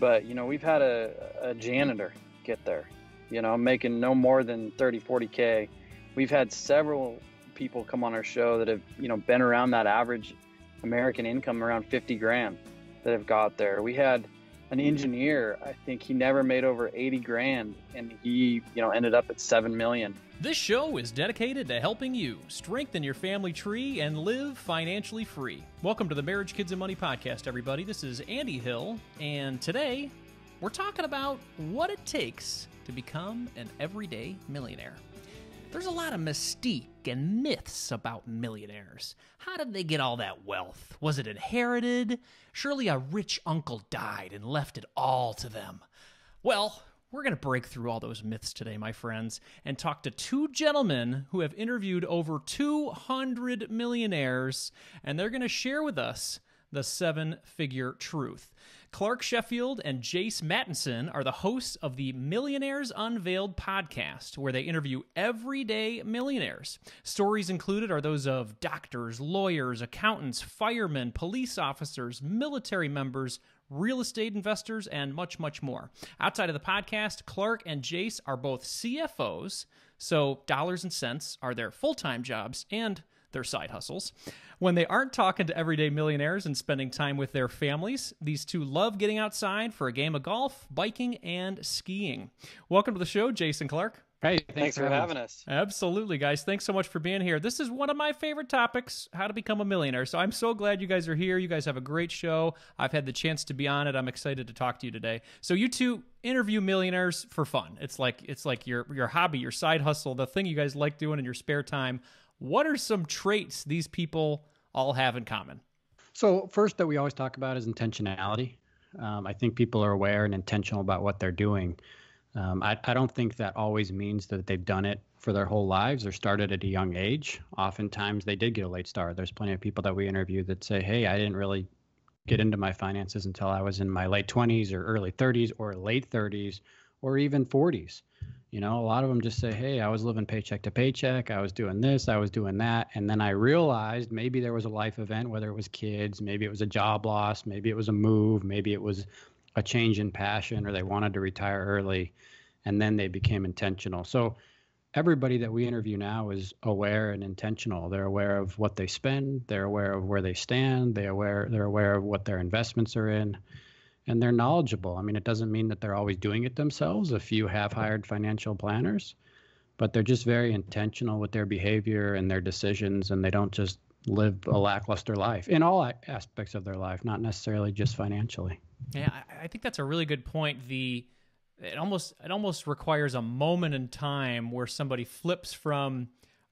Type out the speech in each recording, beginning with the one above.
but you know, we've had a, a janitor get there, you know, making no more than 30, 40K. We've had several people come on our show that have, you know, been around that average American income around 50 grand that have got there. We had an engineer, I think he never made over 80 grand and he, you know, ended up at 7 million. This show is dedicated to helping you strengthen your family tree and live financially free. Welcome to the Marriage, Kids, and Money podcast, everybody. This is Andy Hill, and today we're talking about what it takes to become an everyday millionaire. There's a lot of mystique and myths about millionaires. How did they get all that wealth? Was it inherited? Surely a rich uncle died and left it all to them. Well, we're going to break through all those myths today, my friends, and talk to two gentlemen who have interviewed over 200 millionaires, and they're going to share with us the seven figure truth. Clark Sheffield and Jace Mattinson are the hosts of the Millionaires Unveiled podcast, where they interview everyday millionaires. Stories included are those of doctors, lawyers, accountants, firemen, police officers, military members, real estate investors, and much, much more. Outside of the podcast, Clark and Jace are both CFOs, so dollars and cents are their full time jobs and their side hustles. When they aren't talking to everyday millionaires and spending time with their families, these two love getting outside for a game of golf, biking, and skiing. Welcome to the show, Jace and Clark. Hey, thanks, thanks for having us. Absolutely, guys. Thanks so much for being here. This is one of my favorite topics how to become a millionaire. So I'm so glad you guys are here. You guys have a great show. I've had the chance to be on it. I'm excited to talk to you today. So, you two interview millionaires for fun. It's like it's like your your hobby, your side hustle, the thing you guys like doing in your spare time. What are some traits these people all have in common? So, first that we always talk about is intentionality. Um, I think people are aware and intentional about what they're doing. Um, I, I don't think that always means that they've done it for their whole lives or started at a young age. Oftentimes they did get a late start. There's plenty of people that we interview that say, hey, I didn't really get into my finances until I was in my late 20s or early 30s or late 30s or even 40s. You know, a lot of them just say, Hey, I was living paycheck to paycheck. I was doing this, I was doing that. And then I realized maybe there was a life event, whether it was kids, maybe it was a job loss, maybe it was a move, maybe it was a change in passion, or they wanted to retire early. And then they became intentional. So everybody that we interview now is aware and intentional. They're aware of what they spend, they're aware of where they stand, they aware they're aware of what their investments are in and they're knowledgeable. I mean, it doesn't mean that they're always doing it themselves. A few have hired financial planners, but they're just very intentional with their behavior and their decisions, and they don't just live a lackluster life in all aspects of their life, not necessarily just financially. Yeah, I think that's a really good point. The it almost it almost requires a moment in time where somebody flips from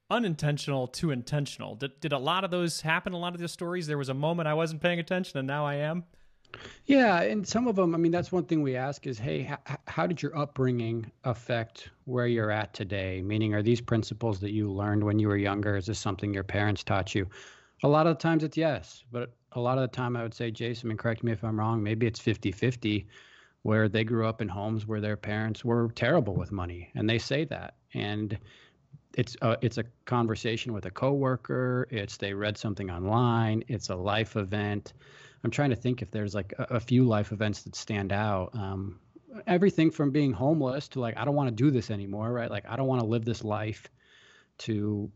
unintentional to intentional. Did, did a lot of those happen? A lot of the stories, there was a moment I wasn't paying attention and now I am. Yeah, and some of them, I mean, that's one thing we ask is, hey, h- how did your upbringing affect where you're at today? Meaning, are these principles that you learned when you were younger? Is this something your parents taught you? A lot of times it's yes, but a lot of the time I would say, Jason, and correct me if I'm wrong, maybe it's 50 50, where they grew up in homes where their parents were terrible with money, and they say that. And it's a, it's a conversation with a coworker, it's they read something online, it's a life event I'm trying to think if there's like a, a few life events that stand out. Um, everything from being homeless to like I don't want to do this anymore, right? Like I don't want to live this life to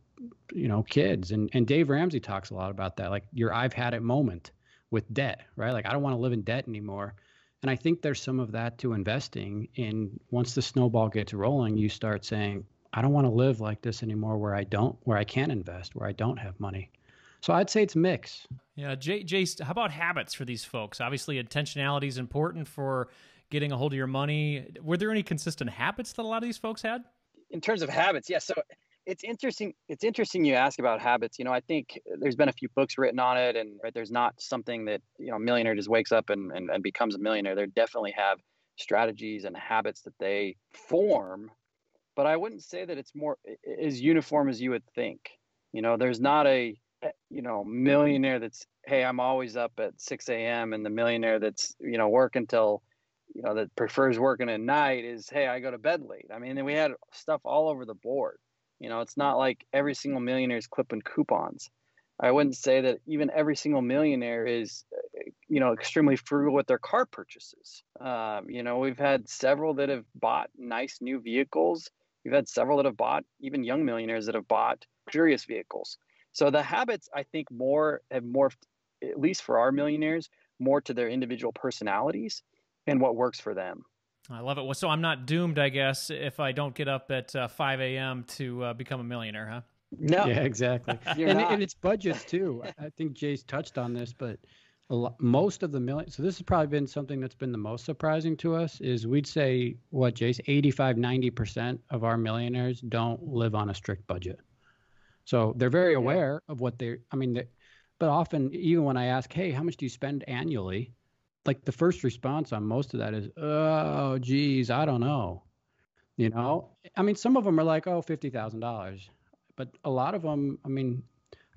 you know kids and and Dave Ramsey talks a lot about that like your I've had it moment with debt, right? Like I don't want to live in debt anymore. And I think there's some of that to investing in once the snowball gets rolling, you start saying I don't want to live like this anymore where I don't where I can't invest, where I don't have money. So I'd say it's mix. Yeah, Jay, Jay, how about habits for these folks? Obviously, intentionality is important for getting a hold of your money. Were there any consistent habits that a lot of these folks had? In terms of habits, yes. Yeah, so it's interesting. It's interesting you ask about habits. You know, I think there's been a few books written on it, and right, there's not something that you know, millionaire just wakes up and, and, and becomes a millionaire. They definitely have strategies and habits that they form, but I wouldn't say that it's more as uniform as you would think. You know, there's not a Eh, you know millionaire that's hey i'm always up at 6 a.m and the millionaire that's you know work until you know that prefers working at night is hey i go to bed late i mean we had stuff all over the board you know it's not like every single millionaire is clipping coupons I wouldn't say that even every single millionaire is, you know, extremely frugal with their car purchases. Um, you know, we've had several that have bought nice new vehicles. We've had several that have bought, even young millionaires that have bought luxurious vehicles. So the habits, I think, more have morphed, at least for our millionaires, more to their individual personalities and what works for them. I love it. Well, so I'm not doomed, I guess, if I don't get up at uh, 5 a.m. to uh, become a millionaire, huh? No. Yeah, exactly. and, and, it's budgets too. I think Jace touched on this, but lot, most of the million. So this has probably been something that's been the most surprising to us. Is we'd say what Jace 85, 90 percent of our millionaires don't live on a strict budget. So they're very aware yeah. of what they're. I mean, they, but often even when I ask, hey, how much do you spend annually? Like the first response on most of that is, oh, geez, I don't know. You know, I mean, some of them are like, oh, oh, fifty thousand dollars but a lot of them, I mean,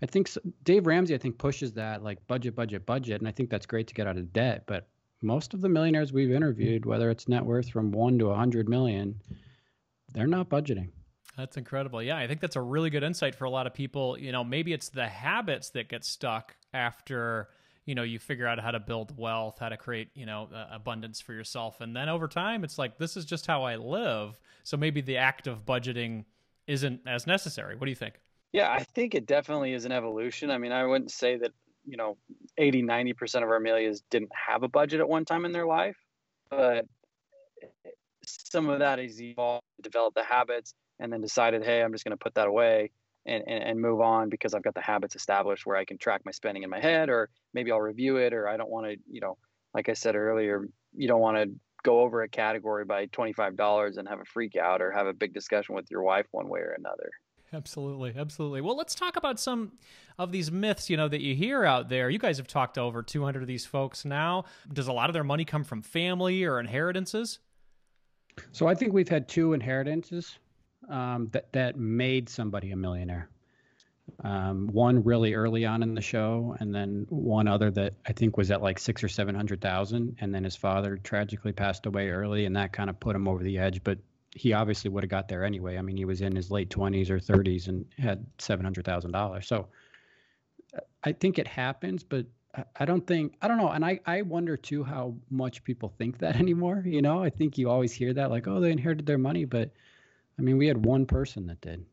I think Dave Ramsey, I think pushes that like budget, budget, budget, and I think that's great to get out of debt. But most of the millionaires we've interviewed, whether it's net worth from one to a hundred million, they're not budgeting. That's incredible. Yeah, I think that's a really good insight for a lot of people. You know, maybe it's the habits that get stuck after you know you figure out how to build wealth how to create you know uh, abundance for yourself and then over time it's like this is just how i live so maybe the act of budgeting isn't as necessary. What do you think? Yeah, I think it definitely is an evolution. I mean, I wouldn't say that, you know, 80, 90% of our millions didn't have a budget at one time in their life, but some of that is evolved, developed the habits, and then decided, hey, I'm just going to put that away and, and, and move on because I've got the habits established where I can track my spending in my head, or maybe I'll review it, or I don't want to, you know, like I said earlier, you don't want to go over a category by $25 and have a freak out or have a big discussion with your wife one way or another. Absolutely, absolutely. Well, let's talk about some of these myths, you know, that you hear out there. You guys have talked to over 200 of these folks now. Does a lot of their money come from family or inheritances? So I think we've had two inheritances um, that that made somebody a millionaire. Um, one really early on in the show, and then one other that I think was at like six or seven hundred thousand, and then his father tragically passed away early, and that kind of put him over the edge. But he obviously would have got there anyway. I mean, he was in his late twenties or thirties and had seven hundred thousand dollars. So I think it happens, but I don't think I don't know, and I I wonder too how much people think that anymore. You know, I think you always hear that like, oh, they inherited their money, but I mean, we had one person that did.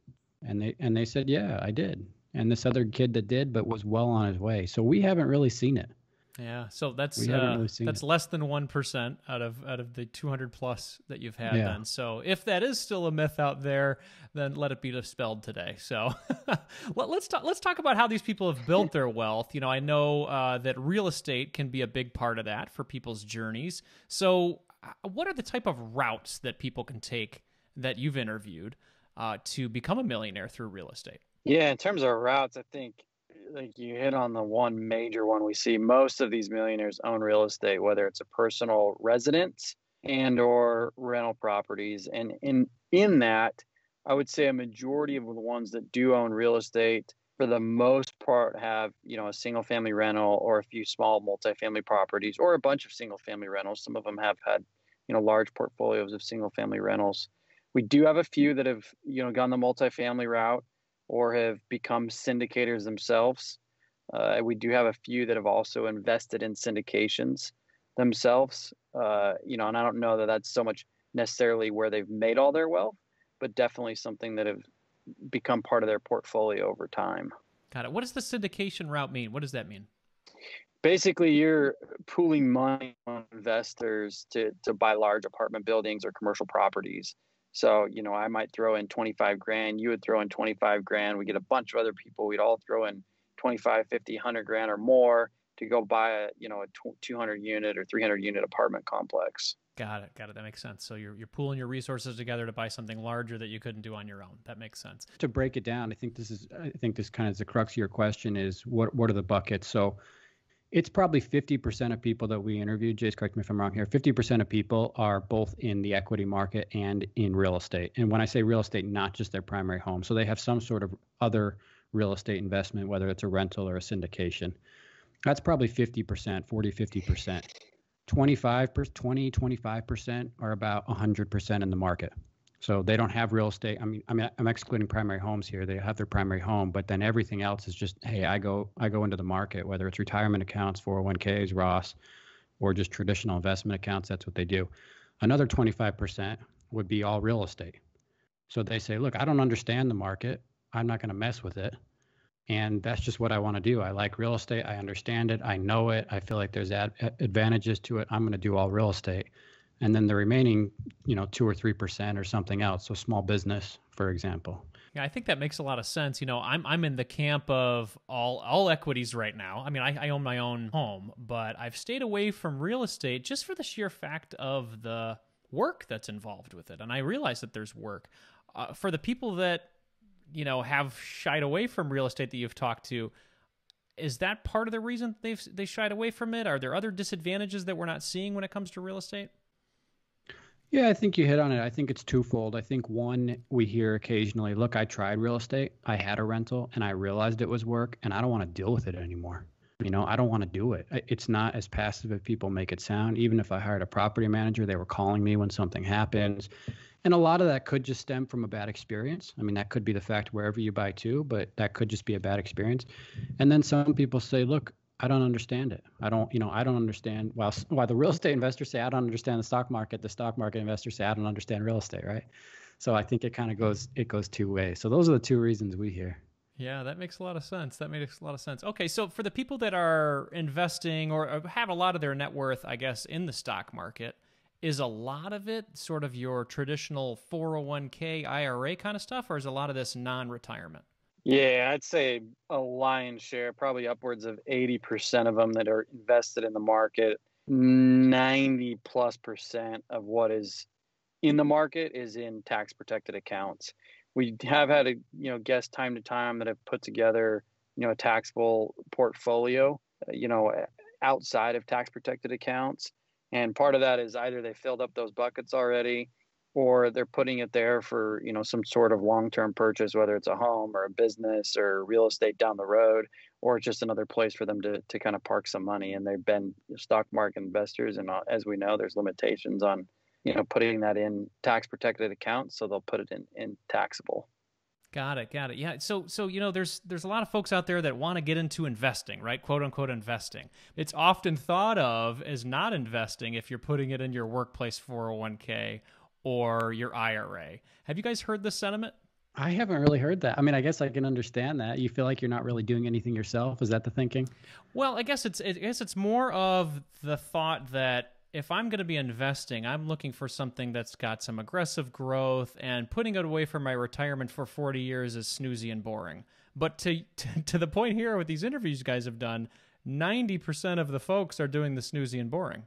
And they and they said, "Yeah, I did." And this other kid that did, but was well on his way. So we haven't really seen it. Yeah, so that's uh, really that's it. less than one percent out of out of the 200 plus that you've had. Yeah. Then, so if that is still a myth out there, then let it be dispelled today. So let, us talk let's talk about how these people have built their wealth. You know, I know uh, that real estate can be a big part of that for people's journeys. So, uh, what are the type of routes that people can take that you've interviewed uh, to become a millionaire through real estate? Yeah, in terms of routes, I think like you hit on the one major one we see. Most of these millionaires own real estate, whether it's a personal residence and or rental properties. And in in that, I would say a majority of the ones that do own real estate for the most part have you know a single family rental or a few small multifamily properties or a bunch of single family rentals some of them have had you know large portfolios of single family rentals we do have a few that have you know gone the multifamily route or have become syndicators themselves. Uh, we do have a few that have also invested in syndications themselves. Uh, you know, and I don't know that that's so much necessarily where they've made all their wealth, but definitely something that have become part of their portfolio over time. Got it. What does the syndication route mean? What does that mean? Basically, you're pooling money on investors to to buy large apartment buildings or commercial properties so, you know, I might throw in 25 grand, you would throw in 25 grand. We get a bunch of other people, we'd all throw in 25, 50, 100 grand or more to go buy a, you know, a 200 unit or 300 unit apartment complex. Got it. Got it. That makes sense. So you're, you're pooling your resources together to buy something larger that you couldn't do on your own. That makes sense. To break it down, I think this is, I think this kind of is the crux of your question is what, what are the buckets? So it's probably 50% of people that we interviewed. Jace, correct me if I'm wrong here. 50% of people are both in the equity market and in real estate. And when I say real estate, not just their primary home. So they have some sort of other real estate investment, whether it's a rental or a syndication. That's probably 50%, 40, 50%. 25%, 20, 25% are about 100% in the market. So they don't have real estate. I mean, I mean, I'm excluding primary homes here. They have their primary home, but then everything else is just, hey, I go, I go into the market, whether it's retirement accounts, 401ks, Roths, or just traditional investment accounts. That's what they do. Another 25% would be all real estate. So they say, look, I don't understand the market. I'm not going to mess with it. And that's just what I want to do. I like real estate. I understand it. I know it. I feel like there's ad- advantages to it. I'm going to do all real estate. And then the remaining, you know, two or three percent or something else. So small business, for example. Yeah, I think that makes a lot of sense. You know, I'm I'm in the camp of all all equities right now. I mean, I, I own my own home, but I've stayed away from real estate just for the sheer fact of the work that's involved with it. And I realize that there's work. Uh, for the people that you know have shied away from real estate that you've talked to is that part of the reason they've they shied away from it are there other disadvantages that we're not seeing when it comes to real estate yeah i think you hit on it. I think it's twofold. I think one we hear occasionally look i tried real estate. I had a rental and i realized it was work and i don't want to deal with it anymore. You know i don't want to do it. It's not as passive as people make it sound. Even if i hired a property manager they were calling me when something happens. And a lot of that could just stem from a bad experience. I mean, that could be the fact wherever you buy too, but that could just be a bad experience. And then some people say, look, I don't understand it. I don't, you know, I don't understand. While while the real estate investors say I don't understand the stock market, the stock market investors say I don't understand real estate, right? So I think it kind of goes it goes two ways. So those are the two reasons we hear. Yeah, that makes a lot of sense. That makes a lot of sense. Okay, so for the people that are investing or uh, have a lot of their net worth, I guess, in the stock market, is a lot of it sort of your traditional 401k IRA kind of stuff, or is a lot of this non retirement? Yeah, I'd say a lion's share, probably upwards of 80% of them that are invested in the market. 90 plus percent of what is in the market is in tax protected accounts. We have had a you know guests time to time that have put together you know a taxable portfolio, you know, outside of tax protected accounts and part of that is either they filled up those buckets already or they're putting it there for you know some sort of long-term purchase whether it's a home or a business or real estate down the road or just another place for them to, to kind of park some money and they've been stock market investors and uh, as we know there's limitations on you know putting that in tax protected accounts so they'll put it in, in taxable Got it, got it. Yeah. So so you know there's there's a lot of folks out there that want to get into investing, right? Quote unquote investing. It's often thought of as not investing if you're putting it in your workplace 401k or your IRA. Have you guys heard this sentiment? I haven't really heard that. I mean, I guess I can understand that. You feel like you're not really doing anything yourself. Is that the thinking? Well, I guess it's I guess it's more of the thought that if I'm going to be investing, I'm looking for something that's got some aggressive growth, and putting it away for my retirement for 40 years is snoozy and boring. But to, to, to the point here with these interviews you guys have done, 90% of the folks are doing the snoozy and boring.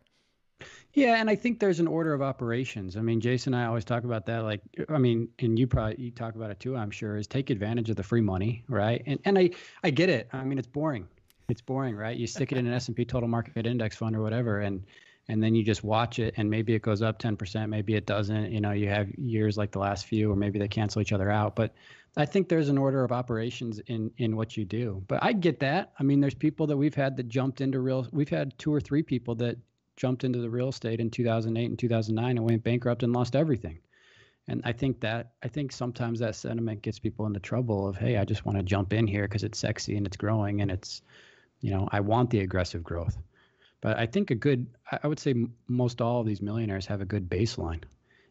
Yeah, and I think there's an order of operations. I mean, Jason and I always talk about that. Like, I mean, and you probably you talk about it too. I'm sure is take advantage of the free money, right? And and I I get it. I mean, it's boring. It's boring, right? You stick it in an S&P total market index fund or whatever, and and then you just watch it and maybe it goes up 10% maybe it doesn't you know you have years like the last few or maybe they cancel each other out but i think there's an order of operations in in what you do but i get that i mean there's people that we've had that jumped into real we've had two or three people that jumped into the real estate in 2008 and 2009 and went bankrupt and lost everything and i think that i think sometimes that sentiment gets people into trouble of hey i just want to jump in here because it's sexy and it's growing and it's you know i want the aggressive growth but I think a good, I would say most all of these millionaires have a good baseline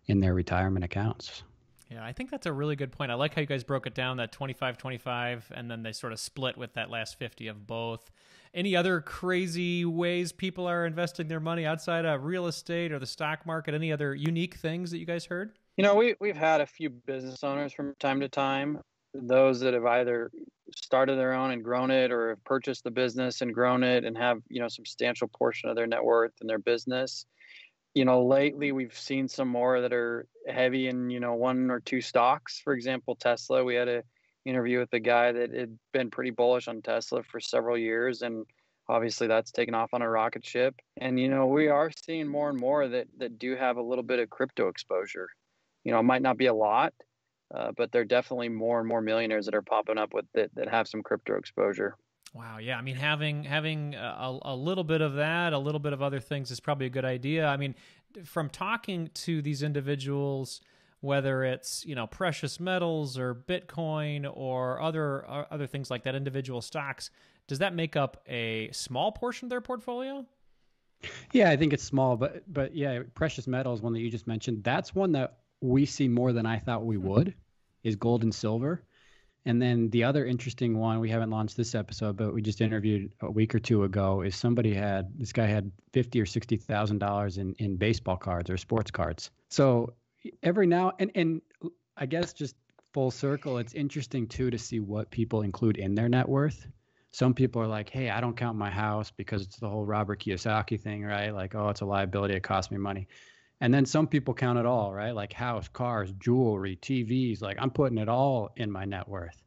in their retirement accounts. Yeah, I think that's a really good point. I like how you guys broke it down that 25 25 and then they sort of split with that last 50 of both. Any other crazy ways people are investing their money outside of real estate or the stock market? Any other unique things that you guys heard? You know, we we've had a few business owners from time to time those that have either started their own and grown it or have purchased the business and grown it and have you know substantial portion of their net worth in their business you know lately we've seen some more that are heavy in you know one or two stocks for example tesla we had a interview with a guy that had been pretty bullish on tesla for several years and obviously that's taken off on a rocket ship and you know we are seeing more and more that that do have a little bit of crypto exposure you know it might not be a lot uh, but there are definitely more and more millionaires that are popping up with that, that have some crypto exposure. Wow, yeah. I mean, having having a, a little bit of that, a little bit of other things is probably a good idea. I mean, from talking to these individuals, whether it's you know precious metals or Bitcoin or other uh, other things like that, individual stocks, does that make up a small portion of their portfolio? Yeah, I think it's small, but but yeah, precious metals, one that you just mentioned, that's one that we see more than I thought we would, is gold and silver. And then the other interesting one, we haven't launched this episode, but we just interviewed a week or two ago, is somebody had this guy had fifty or sixty thousand dollars in in baseball cards or sports cards. So every now and and I guess just full circle, it's interesting too to see what people include in their net worth. Some people are like, "Hey, I don't count my house because it's the whole Robert Kiyosaki thing, right? Like, oh, it's a liability; it costs me money." And then some people count it all, right? Like house, cars, jewelry, TVs. Like I'm putting it all in my net worth.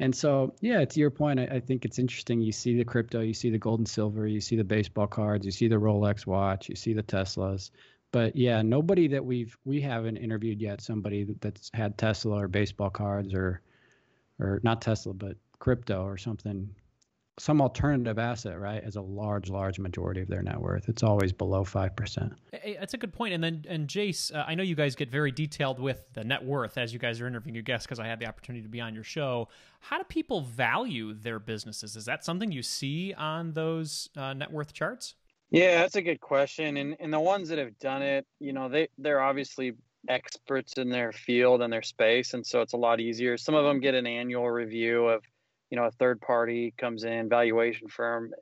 And so, yeah, to your point, I, I, think it's interesting. You see the crypto, you see the gold and silver, you see the baseball cards, you see the Rolex watch, you see the Teslas. But yeah, nobody that we've we haven't interviewed yet somebody that's had Tesla or baseball cards or or not Tesla, but crypto or something some alternative asset, right, as a large, large majority of their net worth. It's always below five percent. That's a good point. And then, and Jace, uh, I know you guys get very detailed with the net worth as you guys are interviewing your guests because I had the opportunity to be on your show. How do people value their businesses? Is that something you see on those uh, net worth charts? Yeah, that's a good question. And and the ones that have done it, you know, they they're obviously experts in their field and their space, and so it's a lot easier. Some of them get an annual review of you know a third party comes in valuation firm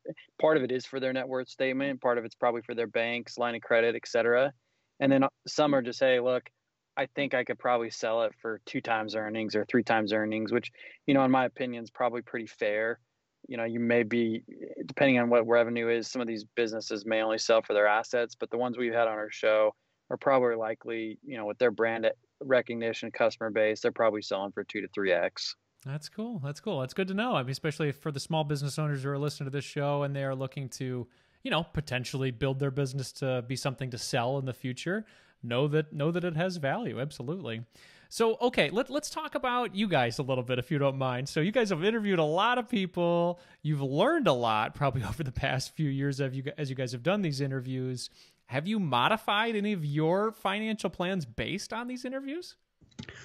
part of it is for their net worth statement part of it's probably for their banks line of credit et cetera and then uh, some are just hey look i think i could probably sell it for two times earnings or three times earnings which you know in my opinion is probably pretty fair you know you may be depending on what revenue is some of these businesses may only sell for their assets but the ones we've had on our show are probably likely you know with their brand recognition customer base they're probably selling for two to three x that's cool. That's cool. That's good to know. I mean, especially for the small business owners who are listening to this show and they are looking to, you know, potentially build their business to be something to sell in the future. Know that know that it has value. Absolutely. So, okay, let, let's talk about you guys a little bit, if you don't mind. So, you guys have interviewed a lot of people. You've learned a lot probably over the past few years as you, as you guys have done these interviews. Have you modified any of your financial plans based on these interviews?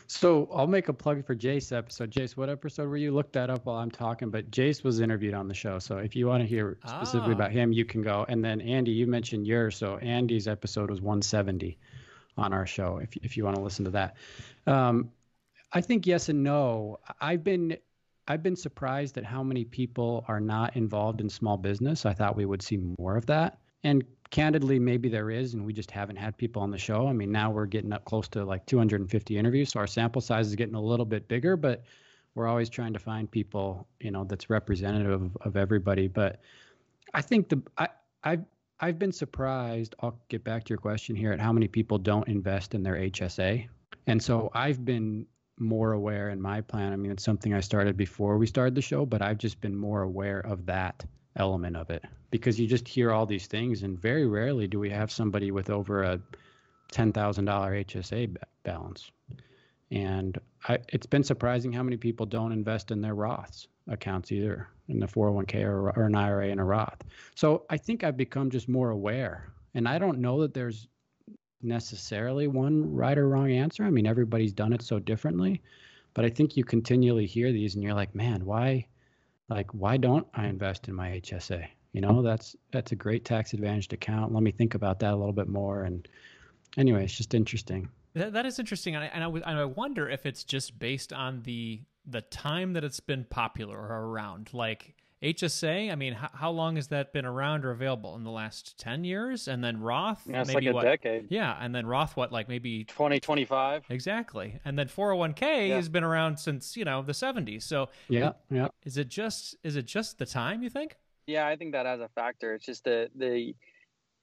So I'll make a plug for Jace episode. Jace, what episode were you? Look that up while I'm talking. But Jace was interviewed on the show. So if you want to hear specifically ah. about him, you can go. And then Andy, you mentioned yours. So Andy's episode was 170 on our show. If if you want to listen to that, um, I think yes and no. I've been I've been surprised at how many people are not involved in small business. I thought we would see more of that. And candidly, maybe there is, and we just haven't had people on the show. I mean, now we're getting up close to like 250 interviews, so our sample size is getting a little bit bigger, but we're always trying to find people, you know, that's representative of, of everybody. But I think the I I've I've been surprised. I'll get back to your question here at how many people don't invest in their HSA, and so I've been more aware in my plan. I mean, it's something I started before we started the show, but I've just been more aware of that element of it because you just hear all these things and very rarely do we have somebody with over a $10,000 HSA balance. And I, it's been surprising how many people don't invest in their Roths accounts either, in the 401k or, or an IRA and a Roth. So I think I've become just more aware. And I don't know that there's necessarily one right or wrong answer. I mean, everybody's done it so differently. But I think you continually hear these and you're like, man, why? like why don't i invest in my hsa you know that's that's a great tax advantaged account let me think about that a little bit more and anyway it's just interesting that, that is interesting and I, and I, and I wonder if it's just based on the the time that it's been popular or around like HSA, I mean, how, how long has that been around or available in the last 10 years? And then Roth, yeah, it's maybe like a what, decade. Yeah. And then Roth, what, like maybe 2025? exactly. And then 401k yeah. has been around since, you know, the 70s. So yeah, yeah. Is it just, is it just the time you think? Yeah, I think that has a factor. It's just the, the,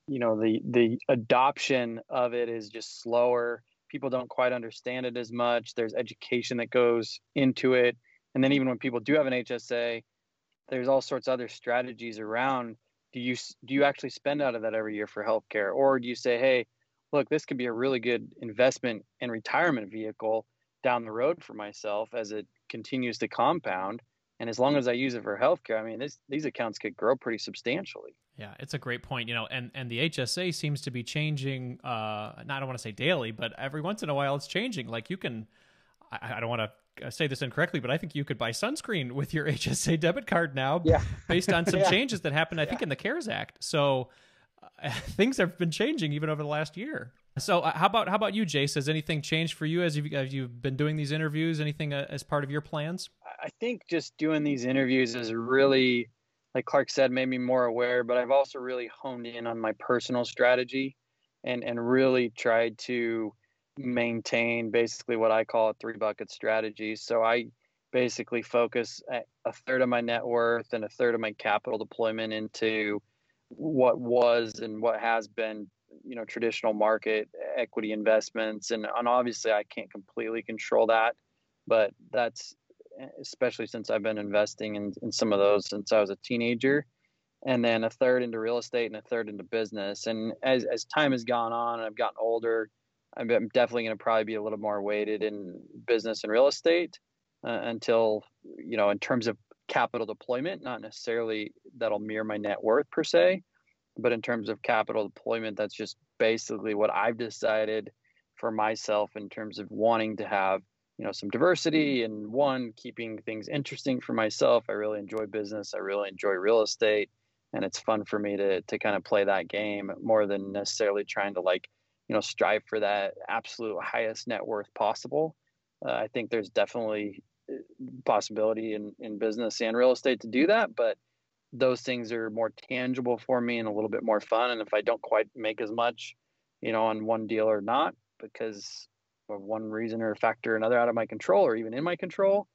you know, the, the adoption of it is just slower. People don't quite understand it as much. There's education that goes into it. And then even when people do have an HSA, there's all sorts of other strategies around do you do you actually spend out of that every year for healthcare or do you say hey look this could be a really good investment and retirement vehicle down the road for myself as it continues to compound and as long as i use it for healthcare i mean this, these accounts could grow pretty substantially Yeah, it's a great point. You know, and and the HSA seems to be changing. Uh, not I don't want to say daily, but every once in a while it's changing. Like you can, I, I don't want to say this incorrectly, but I think you could buy sunscreen with your HSA debit card now, yeah. based on some yeah. changes that happened, I yeah. think, in the CARES Act. So uh, things have been changing even over the last year. So uh, how about how about you, Jace? Has anything changed for you as you've, as you've been doing these interviews? Anything uh, as part of your plans? I think just doing these interviews is really like Clark said, made me more aware, but I've also really honed in on my personal strategy and, and really tried to maintain basically what I call a three bucket strategy. So I basically focus a third of my net worth and a third of my capital deployment into what was and what has been you know traditional market equity investments and, and obviously i can't completely control that but that's especially since I've been investing in, in some of those since I was a teenager. And then a third into real estate and a third into business. And as, as time has gone on and I've gotten older, I'm definitely going to probably be a little more weighted in business and real estate uh, until, you know, in terms of capital deployment, not necessarily that'll mirror my net worth per se, but in terms of capital deployment, that's just basically what I've decided for myself in terms of wanting to have you know some diversity and one keeping things interesting for myself. I really enjoy business. I really enjoy real estate and it's fun for me to to kind of play that game more than necessarily trying to like you know strive for that absolute highest net worth possible uh, i think there's definitely uh, possibility in in business and real estate to do that but those things are more tangible for me and a little bit more fun and if i don't quite make as much you know on one deal or not because of one reason or factor or another out of my control or even in my control.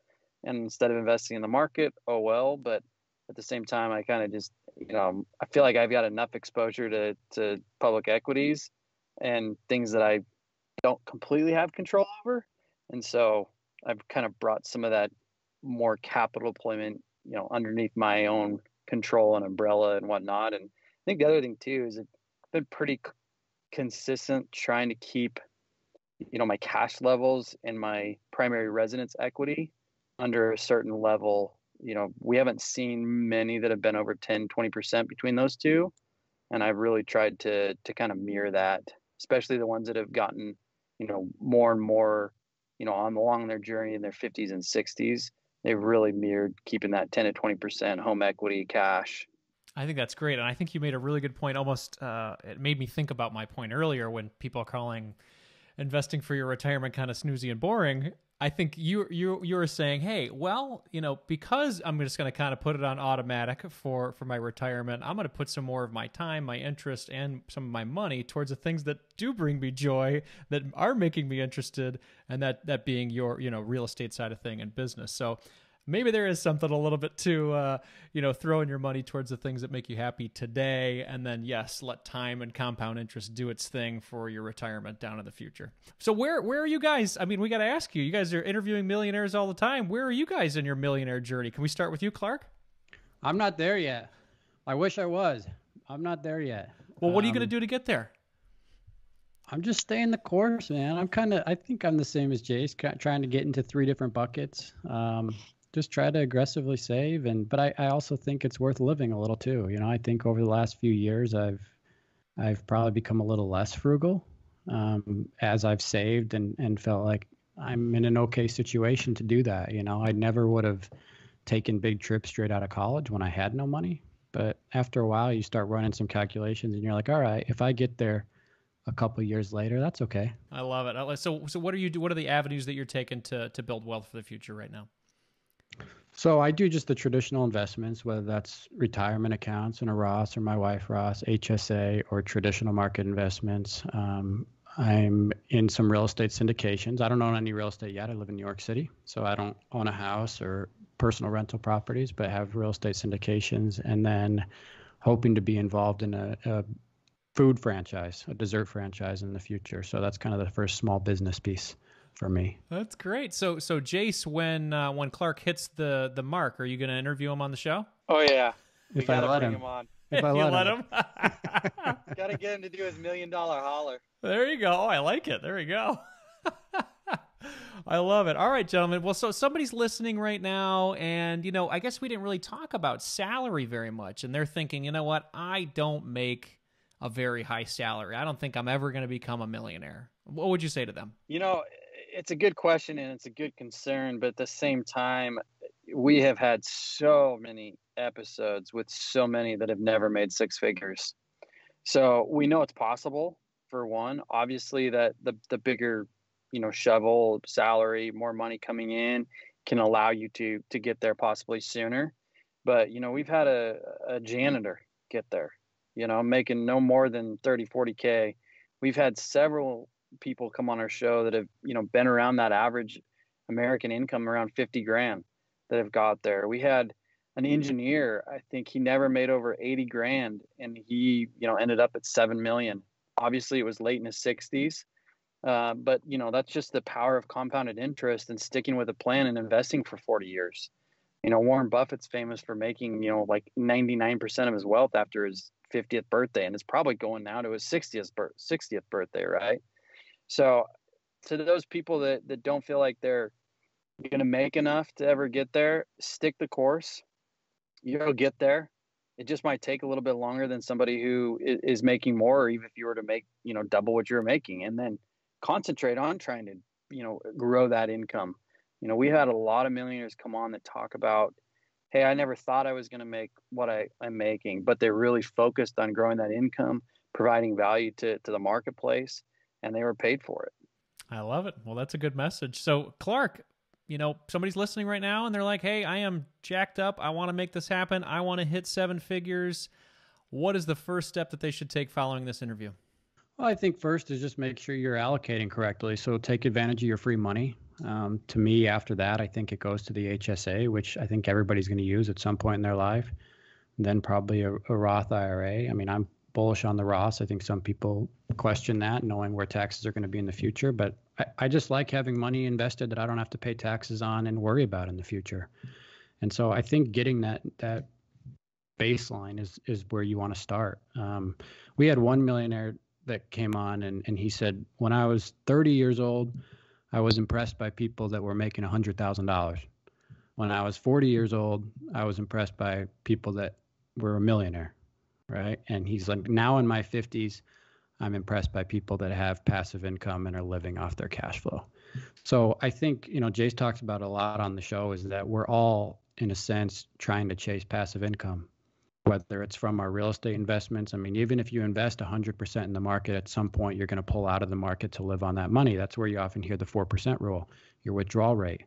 And instead of investing in the market, oh well. But at the same time, I kind of just, you know, I feel like I've got enough exposure to, to public equities and things that I don't completely have control over. And so I've kind of brought some of that more capital deployment, you know, underneath my own control and umbrella and whatnot. And I think the other thing too is I've been pretty consistent trying to keep you know my cash levels and my primary residence equity under a certain level you know we haven't seen many that have been over 10 20% between those two and i've really tried to to kind of mirror that especially the ones that have gotten you know more and more you know on along their journey in their 50s and 60s they've really mirrored keeping that 10 to 20% home equity cash I think that's great, and I think you made a really good point. Almost, uh, it made me think about my point earlier when people are calling investing for your retirement kind of snoozy and boring. I think you you you were saying, hey, well, you know, because I'm just going to kind of put it on automatic for for my retirement, I'm going to put some more of my time, my interest, and some of my money towards the things that do bring me joy, that are making me interested, and that that being your you know real estate side of thing and business. So maybe there is something a little bit to uh, you know throwing your money towards the things that make you happy today. And then yes let time and compound interest do its thing for your retirement down in the future. So where where are you guys? I mean we got to ask you you guys are interviewing millionaires all the time. Where are you guys in your millionaire journey? Can we start with you clark? I'm not there yet. I wish i was. I'm not there yet. Well what um, are you going to do to get there? I'm just staying the course, man. I'm kind of, I think I'm the same as Jace, trying to get into three different buckets. Um, just try to aggressively save and but I, I also think it's worth living a little too. You know i think over the last few years i've i've probably become a little less frugal um, as i've saved and and felt like i'm in an okay situation to do that. You know i never would have taken big trips straight out of college when i had no money but after a while you start running some calculations and you're like all right if i get there a couple years later that's okay. I love it. So so what are you what are the avenues that you're taking to to build wealth for the future right now so I do just the traditional investments, whether that's retirement accounts in a Roth or my wife Roth, HSA, or traditional market investments. Um, I'm in some real estate syndications. I don't own any real estate yet. I live in New York City, so I don't own a house or personal rental properties, but have real estate syndications. And then hoping to be involved in a, a food franchise, a dessert franchise in the future. So that's kind of the first small business piece for me. That's great. So so Jace, when uh, when Clark hits the the mark, are you going to interview him on the show? Oh yeah, if I let him. him. on. If I let, let him. him. Got to get him to do his million dollar holler. There you go. Oh, I like it. There you go. I love it. All right, gentlemen. Well, so somebody's listening right now, and, you know, I guess we didn't really talk about salary very much. And they're thinking, you know what? I don't make a very high salary. I don't think I'm ever going to become a millionaire. What would you say to them? You know, it's a good question and it's a good concern, but at the same mm-hmm. time, we have had so many episodes with so many that have never made six figures. So we know it's possible for one. Obviously that the the bigger, you know, shovel salary, more money coming in can allow you to to get there possibly sooner. But, you know, we've had a, a janitor get there, you know, making no more than 30, 40K. We've had several people come on our show that have you know been around that average American income around 50 grand that have got there. We had an engineer, I think he never made over 80 grand and he, you know, ended up at 7 million. Obviously it was late in his 60s. Uh, but you know, that's just the power of compounded interest and sticking with a plan and investing for 40 years. You know, Warren Buffett's famous for making, you know, like 99% of his wealth after his 50th birthday and it's probably going now to his 60th 60th birthday, right? So to those people that, that don't feel like they're going to make enough to ever get there, stick the course. You'll get there. It just might take a little bit longer than somebody who is making more, or even if you were to make, you know, double what you're making, and then concentrate on trying to, you know, grow that income. You know, we had a lot of millionaires come on that talk about, hey, I never thought I was going to make what I, I'm making, but they're really focused on growing that income, providing value to, to the marketplace and they were paid for it. I love it. Well, that's a good message. So, Clark, you know, somebody's listening right now and they're like, hey, I am jacked up. I want to make this happen. I want to hit seven figures. What is the first step that they should take following this interview? Well, I think first is just make sure you're allocating correctly. So take advantage of your free money. Um, to me, after that, I think it goes to the HSA, which I think everybody's going to use at some point in their life. And then probably a, a Roth IRA. I mean, I'm bullish on the Roth. I think some people question that, knowing where taxes are going to be in the future. But I, I just like having money invested that I don't have to pay taxes on and worry about in the future. And so I think getting that that baseline is is where you want to start. Um, we had one millionaire that came on and, and he said, when I was 30 years old, I was impressed by people that were making $100,000. When I was 40 years old, I was impressed by people that were a millionaire right? And he's like, now in my 50s, I'm impressed by people that have passive income and are living off their cash flow. So I think, you know, Jace talks about a lot on the show is that we're all, in a sense, trying to chase passive income, whether it's from our real estate investments. I mean, even if you invest 100% in the market, at some point you're going to pull out of the market to live on that money. That's where you often hear the 4% rule, your withdrawal rate.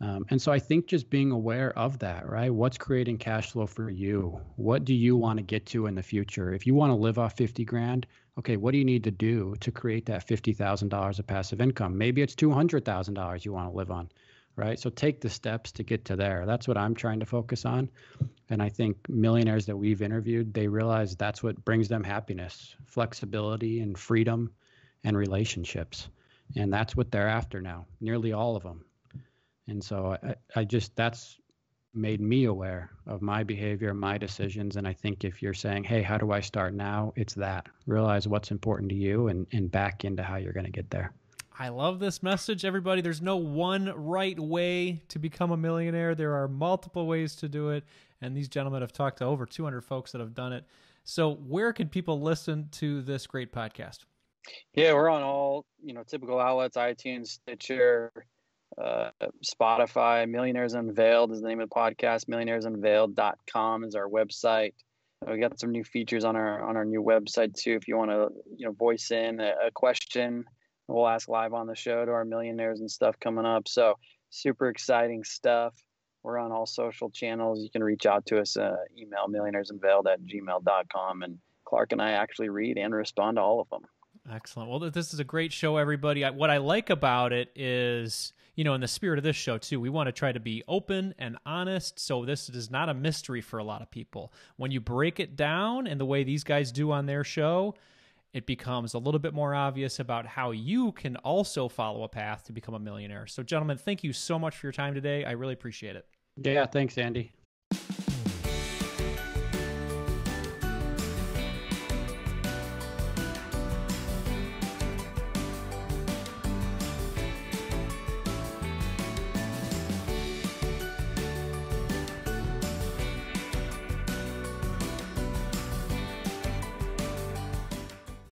Um, and so I think just being aware of that, right? What's creating cash flow for you? What do you want to get to in the future? If you want to live off 50 grand, okay, what do you need to do to create that $50,000 of passive income? Maybe it's $200,000 you want to live on, right? So take the steps to get to there. That's what I'm trying to focus on. And I think millionaires that we've interviewed, they realize that's what brings them happiness, flexibility and freedom and relationships. And that's what they're after now, nearly all of them and so I, I just that's made me aware of my behavior, my decisions. And I think if you're saying, hey, how do I start now? It's that. Realize what's important to you and, and back into how you're going to get there. I love this message, everybody. There's no one right way to become a millionaire. There are multiple ways to do it. And these gentlemen have talked to over 200 folks that have done it. So, where can people listen to this great podcast? Yeah, we're on all, you know, typical outlets, iTunes, Stitcher, uh, Spotify. Millionaires Unveiled is the name of the podcast. Millionairesunveiled.com is our website. We got some new features on our on our new website too. If you want to, you know, voice in a, a question, we'll ask live on the show to our millionaires and stuff coming up. So super exciting stuff. We're on all social channels. You can reach out to us, uh, email millionairesunveiled at gmail.com. And Clark and I actually read and respond to all of them. Excellent. Well, this is a great show, everybody. What I like about it is you know, in the spirit of this show, too, we want to try to be open and honest. So this is not a mystery for a lot of people. When you break it down in the way these guys do on their show, it becomes a little bit more obvious about how you can also follow a path to become a millionaire. So, gentlemen, thank you so much for your time today. I really appreciate it. Yeah, thanks, Andy.